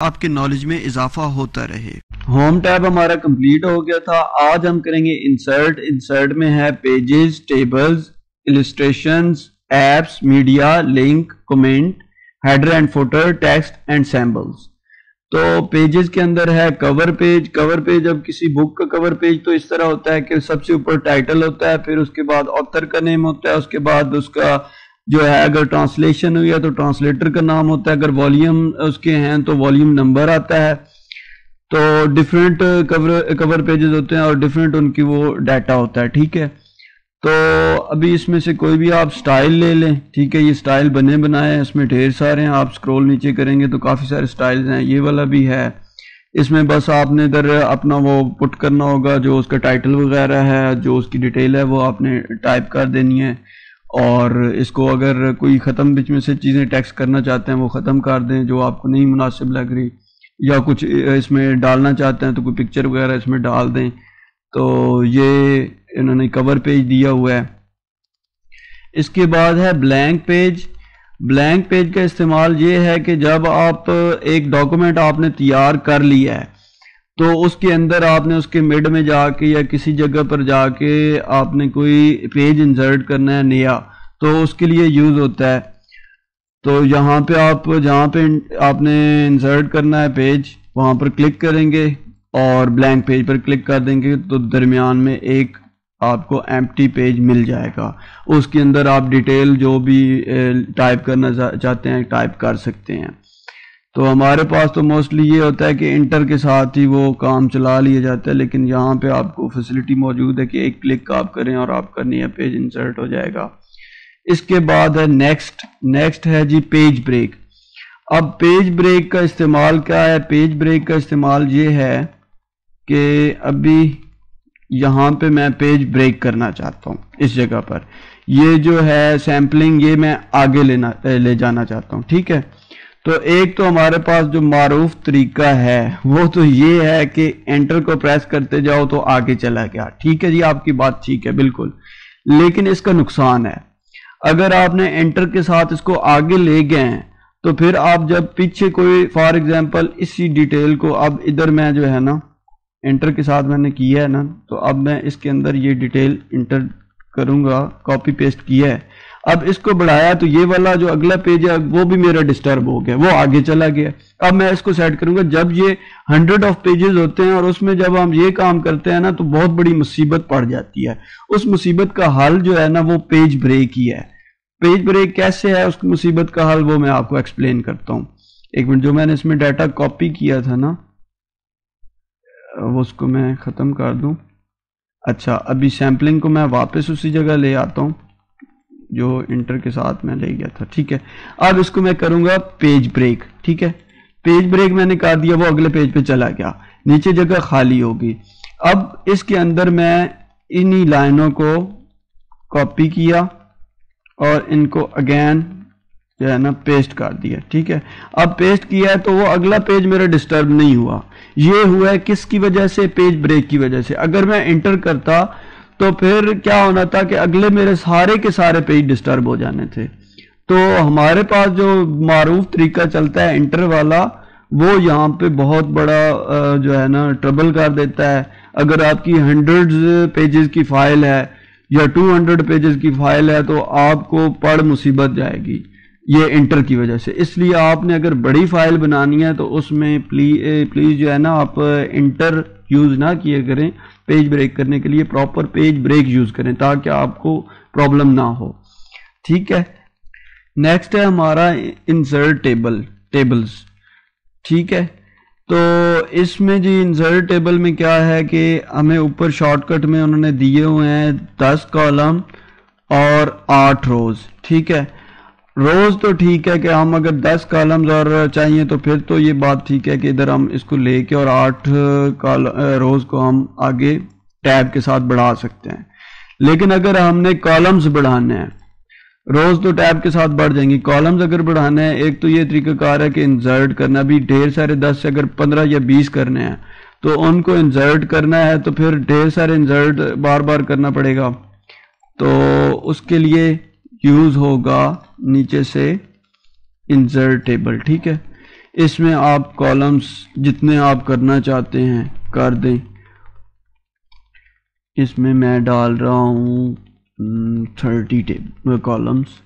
आपके नॉलेज में इजाफा होता रहे। होम टैब हमारा कंप्लीट हो गया था। आज हम करेंगे इंसर्ट इंसर्ट में है pages tables illustrations apps media link comment header and footer text and symbols तो पेजेस के अंदर है कवर पेज कवर पेज अब किसी बुक का कवर पेज तो इस तरह होता है कि सबसे ऊपर टाइटल होता है, फिर उसके बाद ऑथर का नेम होता है, उसके बाद उसका जो है, अगर ट्रांसलेशन हुई है तो ट्रांसलेटर का नाम होता है। अगर वॉल्यूम उसके हैं तो वॉल्यूम नंबर आता है। तो डिफरेंट कवर कवर पेजेस होते हैं और डिफरेंट उनकी वो डाटा होता है, ठीक है? तो अभी इसमें से कोई भी आप स्टाइल ले लें, ठीक है? ये स्टाइल बने बनाए हैं, इसमें ढेर सारे हैं। आप स्क्रॉल नीचे करेंगे तो काफ़ी सारे स्टाइल्स हैं। ये वाला भी है। इसमें बस आपने इधर अपना वो पुट करना होगा, जो उसका टाइटल वगैरह है, जो उसकी डिटेल है, वो आपने टाइप कर देनी है। और इसको अगर कोई ख़त्म बीच में से चीज़ें टैक्स करना चाहते हैं, वो ख़त्म कर दें, जो आपको नहीं मुनासिब लग रही, या कुछ इसमें डालना चाहते हैं तो कोई पिक्चर वगैरह इसमें डाल दें। तो ये इन्होंने कवर पेज दिया हुआ है। इसके बाद है ब्लैंक पेज ब्लैंक पेज का इस्तेमाल ये है कि जब आप एक डॉक्यूमेंट आपने तैयार कर लिया है तो उसके अंदर आपने उसके मिड में जाके या किसी जगह पर जाके आपने कोई पेज इंसर्ट करना है नया तो उसके लिए यूज़ होता है। तो यहाँ पे आप, जहाँ पे आपने इंसर्ट करना है पेज, वहाँ पर क्लिक करेंगे और ब्लैंक पेज पर क्लिक कर देंगे तो दरमियान में एक आपको एम पेज मिल जाएगा। उसके अंदर आप डिटेल जो भी टाइप करना चाहते हैं, टाइप कर सकते हैं। तो हमारे पास तो मोस्टली ये होता है कि इंटर के साथ ही वो काम चला लिया जाता है, लेकिन यहाँ पे आपको फैसिलिटी मौजूद है कि एक क्लिक आप करें और आपका नया पेज इंसर्ट हो जाएगा। इसके बाद है नेक्स्ट नेक्स्ट है जी पेज ब्रेक अब पेज ब्रेक का इस्तेमाल क्या है? पेज ब्रेक का इस्तेमाल ये है कि अभी यहाँ पे मैं पेज ब्रेक करना चाहता हूँ, इस जगह पर। ये जो है सैम्पलिंग ये मैं आगे लेना, ले जाना चाहता हूँ, ठीक है? तो एक तो हमारे पास जो मारूफ तरीका है, वो तो ये है कि एंटर को प्रेस करते जाओ तो आगे चला गया। ठीक है जी, आपकी बात ठीक है, बिल्कुल। लेकिन इसका नुकसान है। अगर आपने एंटर के साथ इसको आगे ले गए तो फिर आप जब पीछे कोई फॉर एग्जांपल इसी डिटेल को अब इधर मैं जो है ना एंटर के साथ मैंने किया है ना तो अब मैं इसके अंदर ये डिटेल इंटर करूँगा कॉपी पेस्ट किया है। अब इसको बढ़ाया तो ये वाला जो अगला पेज है, वो भी मेरा डिस्टर्ब हो गया, वो आगे चला गया। अब मैं इसको सेट करूँगा, जब ये हंड्रेड ऑफ़ पेजेस होते हैं और उसमें जब हम ये काम करते हैं ना तो बहुत बड़ी मुसीबत पड़ जाती है। उस मुसीबत का हल जो है ना, वो पेज ब्रेक ही है। पेज ब्रेक कैसे है, उस मुसीबत का हल वो मैं आपको एक्सप्लेन करता हूँ। एक मिनट, जो मैंने इसमें डाटा कॉपी किया था ना वो उसको मैं ख़त्म कर दूँ। अच्छा अभी सैम्पलिंग को मैं वापस उसी जगह ले आता हूँ। जो इंटर के साथ मैं ले गया था, ठीक है? अब इसको मैं करूँगा पेज ब्रेक, ठीक है? पेज ब्रेक मैंने कर दिया, वो अगले पेज पे चला गया। नीचे जगह खाली होगी। अब इसके अंदर मैं इन्हीं लाइनों को कॉपी किया और इनको अगेन जो है ना, पेस्ट कर दिया, ठीक है? अब पेस्ट किया है तो वो अगला पेज मेरा डिस्टर्ब नहीं हुआ। ये हुआ है किसकी वजह से? पेज ब्रेक की वजह से। अगर मैं इंटर करता तो फिर क्या होना था कि अगले मेरे सारे के सारे पेज डिस्टर्ब हो जाने थे। तो हमारे पास जो मारूफ तरीका चलता है, इंटर वाला, वो यहाँ पे बहुत बड़ा जो है ना ट्रबल कर देता है। अगर आपकी हंड्रेड पेजेस की फ़ाइल है या टू हंड्रेड पेजेस की फ़ाइल है तो आपको पढ़ मुसीबत जाएगी, ये इंटर की वजह से। इसलिए आपने अगर बड़ी फ़ाइल बनानी है तो उसमें प्लीज़ प्लीज़ जो है ना, आप इंटर यूज़ ना किए करें। पेज ब्रेक करने के लिए प्रॉपर पेज ब्रेक यूज़ करें ताकि आपको प्रॉब्लम ना हो। ठीक है? नेक्स्ट है हमारा इंसर्ट टेबल टेबल्स ठीक है? तो इसमें जी इंसर्ट टेबल में क्या है कि हमें ऊपर शॉर्टकट में उन्होंने दिए हुए हैं दस कॉलम और आठ रोज ठीक है? रोज तो ठीक है कि हम अगर दस कॉलम्स और चाहिए तो फिर तो ये बात ठीक है कि इधर हम इसको लेके और आठ कॉल रोज को हम आगे टैब के साथ बढ़ा सकते हैं। लेकिन अगर हमने कॉलम्स बढ़ाने हैं, रोज तो टैब के साथ बढ़ जाएँगी। कॉलम्स अगर बढ़ाने हैं, एक तो ये तरीकाकार है कि इंसर्ट करना भी ढेर सारे दस से अगर पंद्रह या बीस करने हैं तो उनको इंसर्ट करना है तो फिर ढेर सारे इंसर्ट बार बार करना पड़ेगा। तो उसके लिए यूज़ होगा नीचे से इंसर्ट टेबल ठीक है? इसमें आप कॉलम्स जितने आप करना चाहते हैं कर दें। इसमें मैं डाल रहा हूँ थर्टी टेब कॉलम्स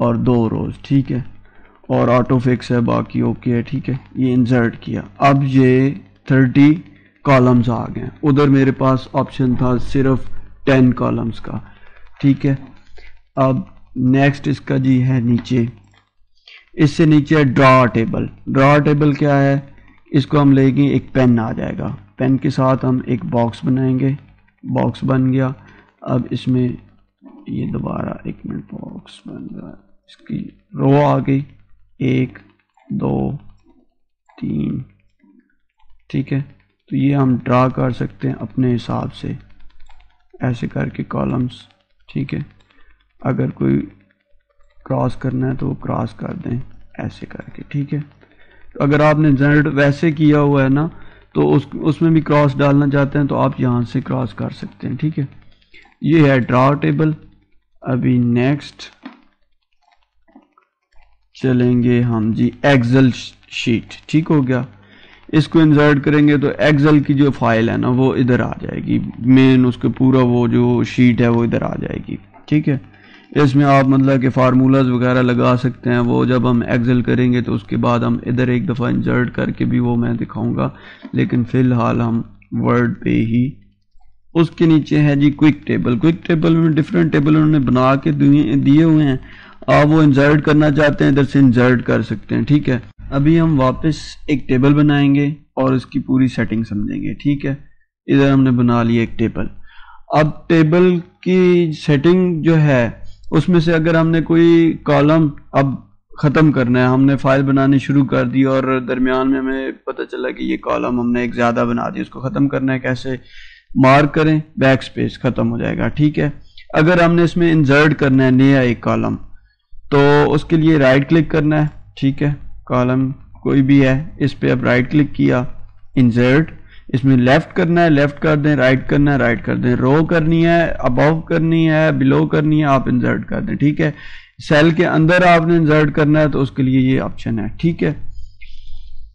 और दो रोज ठीक है? और ऑटो फिक्स है, बाकी ओके है, ठीक है? ये इंसर्ट किया। अब ये थर्टी कॉलम्स आ गए उधर मेरे पास ऑप्शन था सिर्फ़ टेन कॉलम्स का, ठीक है? अब नेक्स्ट इसका जी है नीचे। इससे नीचे ड्रा टेबल ड्रा टेबल क्या है? इसको हम लेंगे, एक पेन आ जाएगा। पेन के साथ हम एक बॉक्स बनाएँगे। बॉक्स बन गया। अब इसमें ये दोबारा एक मिनट बॉक्स बन गया। इसकी रो आ गई। एक, दो, तीन। ठीक है? तो ये हम ड्रा कर सकते हैं अपने हिसाब से। ऐसे करके कॉलम्स ठीक है? अगर कोई क्रॉस करना है तो वो क्रॉस कर दें, ऐसे करके, ठीक है? तो अगर आपने जनरेट वैसे किया हुआ है ना तो उस, उसमें भी क्रॉस डालना चाहते हैं तो आप यहाँ से क्रॉस कर सकते हैं, ठीक है? ये है ड्रा टेबल अभी नेक्स्ट चलेंगे हम जी एक्सेल शीट ठीक हो गया? इसको इंसर्ट करेंगे तो एक्सेल की जो फ़ाइल है ना, वो इधर आ जाएगी. मेन उसके पूरा वो जो शीट है, वो इधर आ जाएगी, ठीक है? इसमें आप मतलब कि फार्मूलाज वगैरह लगा सकते हैं, वो जब हम एक्सेल करेंगे तो उसके बाद हम इधर एक दफ़ा इंजर्ट करके भी वो मैं दिखाऊँगा, लेकिन फ़िलहाल हम वर्ड पे ही। उसके नीचे है जी क्विक टेबल क्विक टेबल में डिफरेंट टेबल उन्होंने बना के दिए हुए हैं। आप वो इंजर्ट करना चाहते हैं, इधर से इंजर्ट कर सकते हैं, ठीक है? अभी हम वापस एक टेबल बनाएँगे और उसकी पूरी सेटिंग समझेंगे, ठीक है? इधर हमने बना लिया एक टेबल अब टेबल की सेटिंग जो है उसमें से अगर हमने कोई कॉलम अब ख़त्म करना है, हमने फ़ाइल बनानी शुरू कर दी और दरमियान में हमें पता चला कि ये कॉलम हमने एक ज़्यादा बना दी, उसको ख़त्म करना है, कैसे मार्क करें बैक स्पेस ख़त्म हो जाएगा, ठीक है? अगर हमने इसमें इंजर्ट करना है, नया एक कॉलम तो उसके लिए राइट क्लिक करना है, ठीक है? कॉलम कोई भी है, इस पर अब राइट क्लिक किया इंसर्ट इसमें लेफ़्ट करना है लेफ़्ट कर दें राइट करना है राइट कर दें। रो करनी है अबव करनी है बिलो करनी है, आप इंसर्ट कर दें, ठीक है? सेल के अंदर आपने इंसर्ट करना है तो उसके लिए ये ऑप्शन है, ठीक है?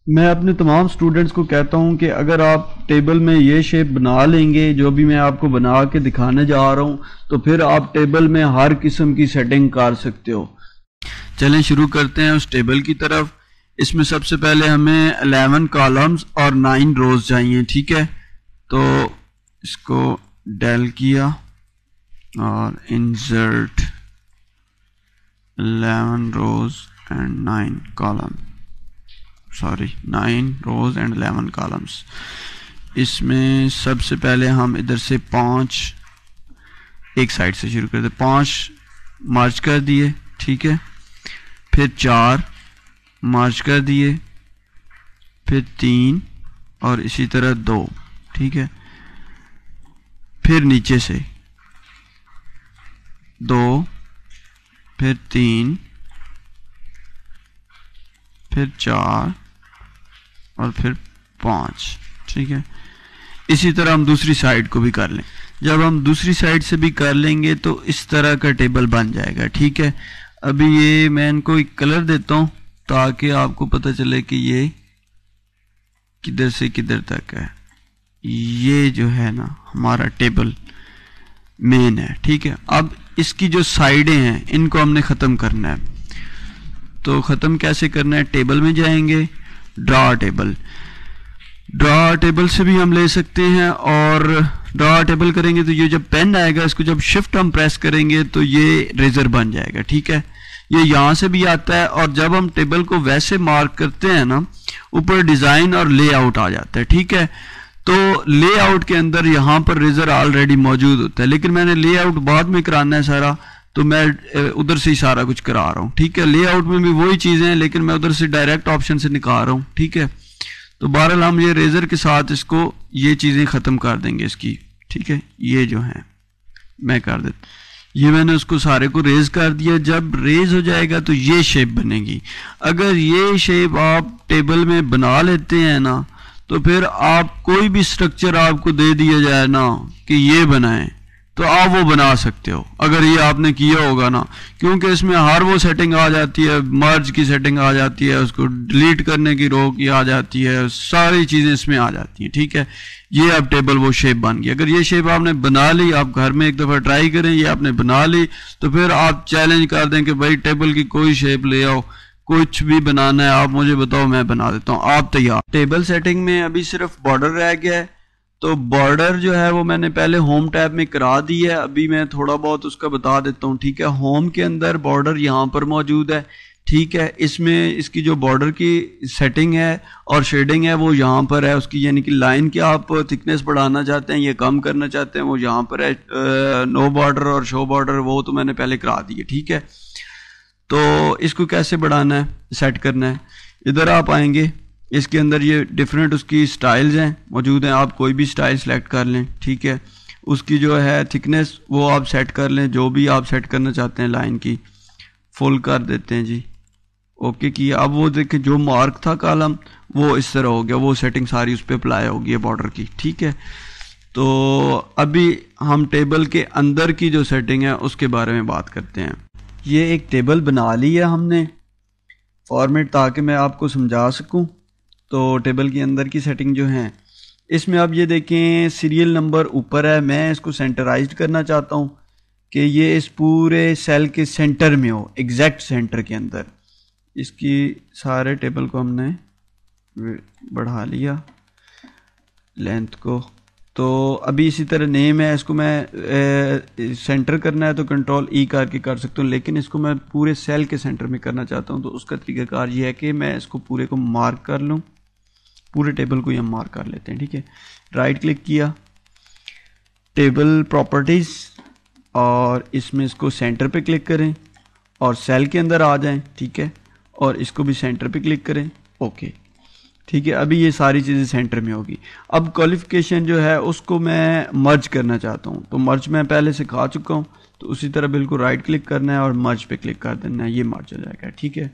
मैं अपने तमाम स्टूडेंट्स को कहता हूँ कि अगर आप टेबल में ये शेप बना लेंगे, जो भी मैं आपको बना के दिखाने जा रहा हूँ तो फिर आप टेबल में हर किस्म की सेटिंग कर सकते हो। चलें, शुरू करते हैं उस टेबल की तरफ़। इसमें सबसे पहले हमें 11 कॉलम्स और 9 रोज चाहिए, ठीक है? तो इसको डेल किया और insert 11 rows and 9 column sorry 9 rows and 11 columns इसमें सबसे पहले हम इधर से पाँच एक साइड से शुरू करते पाँच मार्च कर दिए, ठीक है? फिर चार मार्च कर दिए, फिर तीन और इसी तरह दो, ठीक है? फिर नीचे से दो, फिर तीन, फिर चार और फिर पाँच, ठीक है? इसी तरह हम दूसरी साइड को भी कर लें। जब हम दूसरी साइड से भी कर लेंगे तो इस तरह का टेबल बन जाएगा, ठीक है? अभी ये मैं इनको एक कलर देता हूँ। ताकि आपको पता चले कि ये किधर से किधर तक है। ये जो है ना, हमारा टेबल मेन है, ठीक है? अब इसकी जो साइडें हैं, इनको हमने ख़त्म करना है। तो ख़त्म कैसे करना है? टेबल में जाएँगे ड्रा टेबल ड्रा टेबल से भी हम ले सकते हैं और ड्रा टेबल करेंगे तो ये जब पेन आएगा, इसको जब शिफ्ट हम प्रेस करेंगे तो ये रेजर बन जाएगा, ठीक है? ये यहाँ से भी आता है और जब हम टेबल को वैसे मार्क करते हैं ना, ऊपर डिज़ाइन और लेआउट आ जाता है, ठीक है? तो लेआउट के अंदर यहाँ पर रेजर ऑलरेडी मौजूद होता है, लेकिन मैंने लेआउट बाद में कराना है सारा तो मैं उधर से ही सारा कुछ करा रहा हूँ, ठीक है? लेआउट में भी वही चीज़ें हैं, लेकिन मैं उधर से डायरेक्ट ऑप्शन से निकाल रहा हूँ, ठीक है? तो बहरहाल हम ये रेजर के साथ इसको, ये चीज़ें खत्म कर देंगे इसकी, ठीक है? ये जो है, मैं कर देता ये मैंने उसको सारे को रेज कर दिया। जब रेज हो जाएगा तो ये शेप बनेगी। अगर ये शेप आप टेबल में बना लेते हैं ना तो फिर आप कोई भी स्ट्रक्चर आपको दे दिया जाए ना कि ये बनाएँ। तो आप वो बना सकते हो। अगर ये आपने किया होगा ना, क्योंकि इसमें हर वो सेटिंग आ जाती है मर्ज की सेटिंग आ जाती है, उसको डिलीट करने की रो की आ जाती है, सारी चीज़ें इसमें आ जाती हैं, ठीक है? ये अब टेबल वो शेप बन गई अगर ये शेप आपने बना ली, आप घर में एक दफ़ा ट्राई करें, ये आपने बना ली तो फिर आप चैलेंज कर दें कि भाई टेबल की कोई शेप ले आओ, कुछ भी बनाना है, आप मुझे बताओ, मैं बना देता हूँ। आप तैयार। टेबल सेटिंग में अभी सिर्फ़ बॉर्डर रह गया है। तो बॉर्डर जो है वो मैंने पहले होम टैब में करा दी है। अभी मैं थोड़ा बहुत उसका बता देता हूँ, ठीक है? होम के अंदर बॉर्डर यहाँ पर मौजूद है, ठीक है? इसमें इसकी जो बॉर्डर की सेटिंग है और शेडिंग है वो यहाँ पर है। उसकी यानी कि लाइन की आप थिकनेस बढ़ाना चाहते हैं या कम करना चाहते हैं, वो यहाँ पर है। नो बॉर्डर और शो बॉर्डर वो तो मैंने पहले करा दी है, ठीक है? तो इसको कैसे बढ़ाना है सेट करना है? इधर आप आएँगे। इसके अंदर ये डिफरेंट उसकी स्टाइल्स हैं, मौजूद हैं, आप कोई भी स्टाइल सेलेक्ट कर लें, ठीक है? उसकी जो है थिकनेस वो आप सेट कर लें, जो भी आप सेट करना चाहते हैं लाइन की फुल कर देते हैं जी। ओके किया अब वो देखें, जो मार्क था कॉलम वो इस तरह हो गया, वो सेटिंग सारी उस पर अप्लाई होगी बॉर्डर की, ठीक है? तो अभी हम टेबल के अंदर की जो सेटिंग है, उसके बारे में बात करते हैं। ये एक टेबल बना ली है हमने फॉर्मेट ताकि मैं आपको समझा सकूँ। तो टेबल के अंदर की सेटिंग जो है इसमें आप ये देखें सीरियल नंबर ऊपर है मैं इसको सेंटराइज करना चाहता हूँ कि ये इस पूरे सेल के सेंटर में हो एग्जैक्ट सेंटर के अंदर। इसकी सारे टेबल को हमने बढ़ा लिया लेंथ को। तो अभी इसी तरह नेम है इसको मैं ए, सेंटर करना है तो कंट्रोल ई करके कर सकता हूँ लेकिन इसको मैं पूरे सेल के सेंटर में करना चाहता हूँ तो उसका तरीकाकार ये है कि मैं इसको पूरे को मार्क कर लूँ। पूरे टेबल को ही हम मार्क कर लेते हैं, ठीक है? राइट क्लिक किया। टेबल प्रॉपर्टीज़ और इसमें इसको सेंटर पे क्लिक करें और सेल के अंदर आ जाएँ, ठीक है? और इसको भी सेंटर पे क्लिक करें। ओके ठीक है, अभी ये सारी चीज़ें सेंटर में होगी। अब क्वालिफिकेशन जो है, उसको मैं मर्ज करना चाहता हूँ। तो मर्ज मैं पहले सिखा चुका हूँ तो उसी तरह बिल्कुल राइट क्लिक करना है और मर्ज पे क्लिक कर देना है, ये मर्ज हो जाएगा, ठीक है?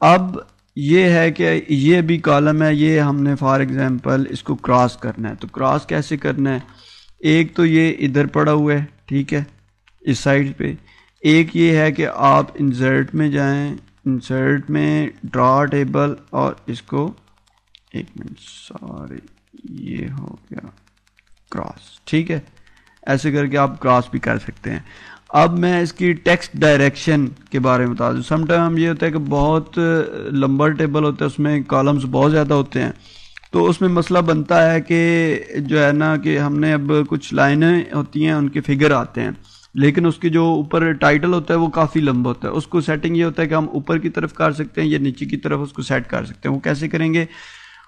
अब ये है कि ये भी कॉलम है, ये हमने फॉर एग्जांपल इसको क्रॉस करना है। तो क्रॉस कैसे करना है? एक तो ये इधर पड़ा हुआ है, ठीक है, इस साइड पे। एक ये है कि आप इंसर्ट में जाएँ इंसर्ट में ड्रा टेबल और इसको एक मिनट सॉरी ये हो गया क्रॉस, ठीक है? ऐसे करके आप क्रॉस भी कर सकते हैं। अब मैं इसकी टेक्स्ट डायरेक्शन के बारे में बता दूँ। समटाइम ये होता है कि बहुत लंबा टेबल होता है, उसमें कॉलम्स बहुत ज़्यादा होते हैं। तो उसमें मसला बनता है कि जो है ना कि हमने अब कुछ लाइनें होती हैं, उनके फिगर आते हैं। लेकिन उसके जो ऊपर टाइटल होता है, वो काफ़ी लंबा होता है। उसको सेटिंग ये होता है कि हम ऊपर की तरफ़ कर सकते हैं या नीचे की तरफ़ उसको सेट कर सकते हैं। वो कैसे करेंगे?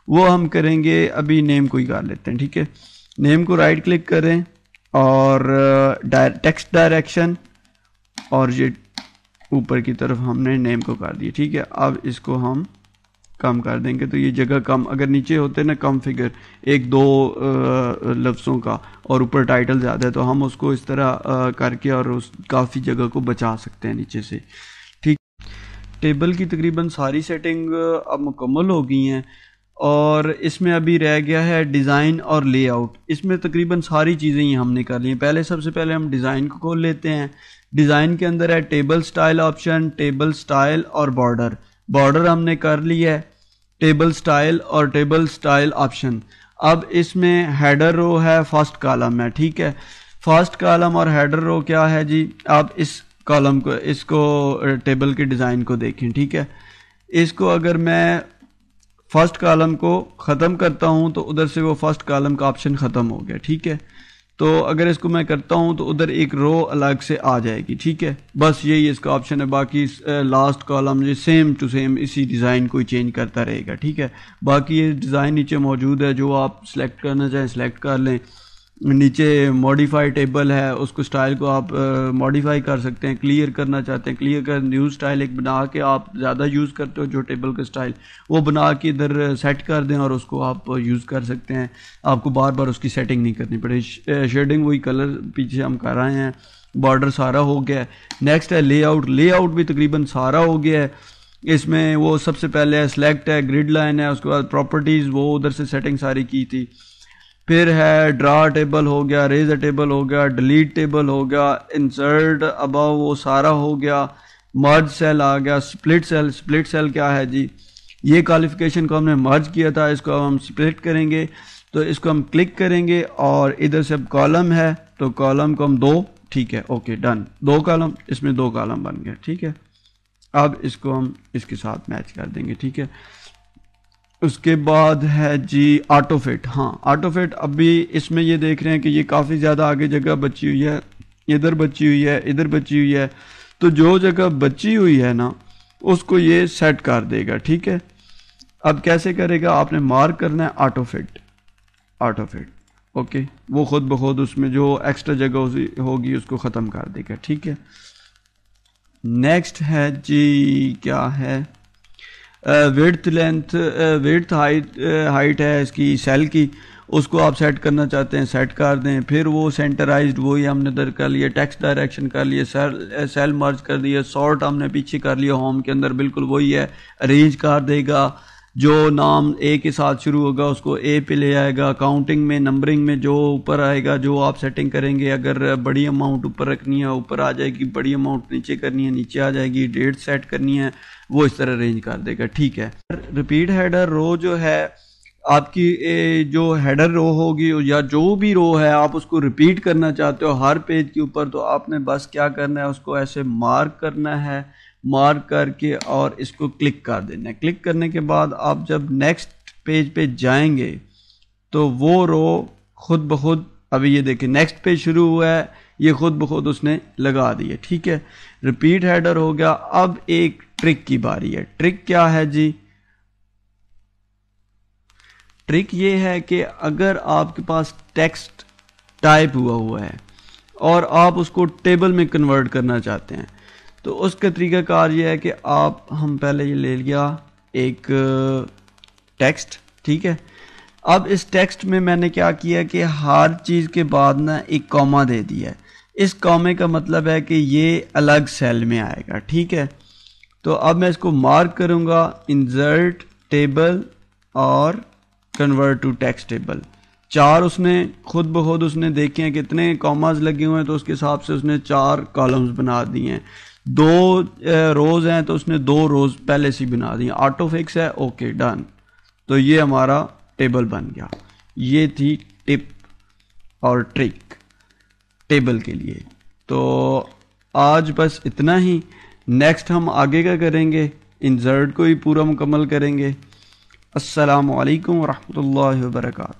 वो हम करेंगे, अभी नेम को ही कर लेते हैं, ठीक है? नेम को राइट क्लिक करें। और टेक्स्ट डायरेक्शन और ये ऊपर की तरफ़ हमने नेम को कर दिया, ठीक है? अब इसको हम कम कर देंगे। तो ये जगह कम, अगर नीचे होते ना कम फिगर एक दो लफ्ज़ों का और ऊपर टाइटल ज़्यादा है तो हम उसको इस तरह करके और उस काफ़ी जगह को बचा सकते हैं नीचे से। ठीक? टेबल की तकरीबन सारी सेटिंग अब मुकम्मल हो गई हैं। और इसमें अभी रह गया है डिज़ाइन और लेआउट। इसमें तकरीबन सारी चीज़ें ही हमने कर ली हैं। पहले सबसे पहले हम डिज़ाइन को खोल लेते हैं। डिज़ाइन के अंदर है table style option, table style और बॉर्डर। बॉर्डर हमने कर लिया है, टेबल स्टाइल और टेबल स्टाइल ऑप्शन। अब इसमें हेडर रो है, फ़र्स्ट कॉलम है, ठीक है? फ़र्स्ट कॉलम और हेडर रो क्या है जी? आप इस कॉलम को, इसको, टेबल के डिज़ाइन को देखें, ठीक है? इसको अगर मैं फ़र्स्ट कॉलम को ख़त्म करता हूँ तो उधर से वो फ़र्स्ट कॉलम का ऑप्शन ख़त्म हो गया, ठीक है? तो अगर इसको मैं करता हूँ तो उधर एक रो अलग से आ जाएगी, ठीक है? बस यही इसका ऑप्शन है, बाकी लास्ट कॉलम ये सेम टू सेम इसी डिज़ाइन को चेंज करता रहेगा, ठीक है? बाकी ये डिज़ाइन नीचे मौजूद है, जो आप सेलेक्ट करना चाहें सेलेक्ट कर लें। नीचे मॉडिफाई टेबल है, उसको स्टाइल को आप मॉडिफाई कर सकते हैं क्लियर करना चाहते हैं। क्लियर कर न्यू स्टाइल एक बना के आप ज़्यादा यूज़ करते हो जो टेबल का स्टाइल वो बना के इधर सेट कर दें और उसको आप यूज़ कर सकते हैं। आपको बार बार उसकी सेटिंग नहीं करनी पड़े शेडिंग वही कलर पीछे हम कर रहे हैं बॉर्डर सारा हो गया है। नेक्स्ट है लेआउट लेआउट भी तकरीबन सारा हो गया है। इसमें वो सबसे पहले है सिलेक्ट है ग्रिड लाइन है, उसके बाद प्रॉपर्टीज़ वो उधर से सेटिंग सारी की थी। फिर है ड्रा टेबल हो गया रेज टेबल हो गया डिलीट टेबल हो गया इंसर्ट अबाव वो सारा हो गया मर्ज सेल आ गया स्प्लिट सेल स्प्लिट सेल क्या है जी? ये क्वालिफिकेशन को हमने मर्ज किया था, इसको हम स्प्लिट करेंगे तो इसको हम क्लिक करेंगे और इधर से अब कॉलम है तो कॉलम को हम दो, ठीक है ओके डन दो कॉलम इसमें दो कॉलम बन गए, ठीक है? अब इसको हम इसके साथ मैच कर देंगे, ठीक है? उसके बाद है जी ऑटोफिट हाँ ऑटोफिट अभी इसमें ये देख रहे हैं कि ये काफ़ी ज़्यादा आगे जगह बची हुई है, इधर बची हुई है, इधर बची हुई है। तो जो जगह बची हुई है ना, उसको ये सेट कर देगा, ठीक है? अब कैसे करेगा? आपने मार्क करना है ऑटोफिट ऑटोफिट ओके? वो खुद ब खुद उसमें जो एक्स्ट्रा जगह होगी, उसको ख़त्म कर देगा, ठीक है? नेक्स्ट है जी, क्या है? Width length weight height height है इसकी सेल की, उसको आप सेट करना चाहते हैं सेट कर दें, फिर वो सेंटराइज्ड वही हमने इधर कर लिया टैक्स डायरेक्शन कर लिए सेल सेल मर्ज कर दिया सॉर्ट हमने पीछे कर लिया होम के अंदर, बिल्कुल वही है अरेंज कर देगा। जो नाम ए के साथ शुरू होगा, उसको ए पे ले आएगा काउंटिंग में नंबरिंग में, जो ऊपर आएगा, जो आप सेटिंग करेंगे, अगर बड़ी अमाउंट ऊपर रखनी है, ऊपर आ जाएगी, बड़ी अमाउंट नीचे करनी है, नीचे आ जाएगी डेट सेट करनी है, वो इस तरह अरेंज कर देगा, ठीक है। रिपीट हेडर रो जो है, आपकी जो हेडर रो होगी, या जो भी रो है, आप उसको रिपीट करना चाहते हो, हर पेज के ऊपर तो आपने बस क्या करना है, उसको ऐसे मार्क करना है मार्क करके और इसको क्लिक कर देना क्लिक करने के बाद आप जब नेक्स्ट पेज पे जाएँगे तो वो रो खुद ब खुद, अभी ये देखिए नेक्स्ट पेज शुरू हुआ है, ये खुद ब खुद उसने लगा दिए ठीक है? रिपीट हेडर हो गया। अब एक ट्रिक की बारी है। ट्रिक क्या है जी? ट्रिक ये है कि अगर आपके पास टेक्स्ट टाइप हुआ हुआ है और आप उसको टेबल में कन्वर्ट करना चाहते हैं तो उसका तरीका कार ये है कि आप, हम पहले ये ले लिया एक टेक्स्ट ठीक है? अब इस टेक्स्ट में मैंने क्या किया कि हर चीज़ के बाद ना एक कॉमा दे दिया। है इस कॉमे का मतलब है कि ये अलग सेल में आएगा, ठीक है? तो अब मैं इसको मार्क करूँगा इंजर्ट टेबल और कन्वर्ट टू टेक्स्ट टेबल चार उसने, खुद ब खुद उसने देखे हैं कितने कॉमर्स लगे हुए हैं तो उसके हिसाब से उसने चार कॉलम्स बना दिए हैं। दो रोज हैं तो उसने दो रोज पहले से बना दी ऑटो फिक्स है ओके डन तो ये हमारा टेबल बन गया। ये थी टिप और ट्रिक टेबल के लिए। तो आज बस इतना ही। नेक्स्ट हम आगे का करेंगे? इंजर्ट को ही पूरा मुकम्मल करेंगे। असलकम वरहमल वर्का